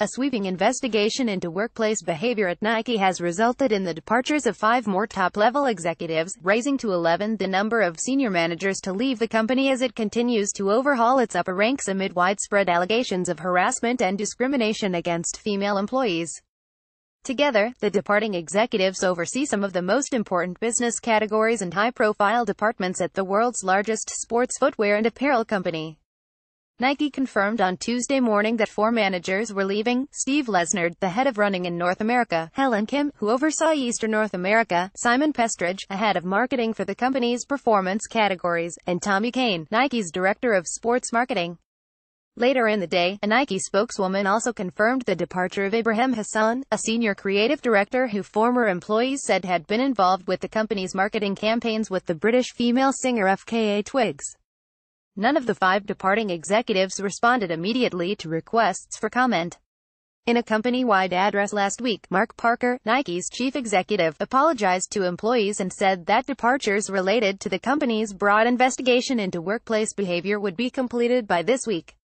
A sweeping investigation into workplace behavior at Nike has resulted in the departures of five more top-level executives, raising to 11 the number of senior managers to leave the company as it continues to overhaul its upper ranks amid widespread allegations of harassment and discrimination against female employees. Together, the departing executives oversee some of the most important business categories and high-profile departments at the world's largest sports footwear and apparel company. Nike confirmed on Tuesday morning that four managers were leaving, Steve Lesnard, the head of running in North America, Helen Kim, who oversaw Eastern North America, Simon Pestridge, a head of marketing for the company's performance categories, and Tommy Kane, Nike's director of sports marketing. Later in the day, a Nike spokeswoman also confirmed the departure of Ibrahim Hassan, a senior creative director who former employees said had been involved with the company's marketing campaigns with the British female singer FKA Twigs. None of the five departing executives responded immediately to requests for comment. In a company-wide address last week, Mark Parker, Nike's chief executive, apologized to employees and said that departures related to the company's broad investigation into workplace behavior would be completed by this week.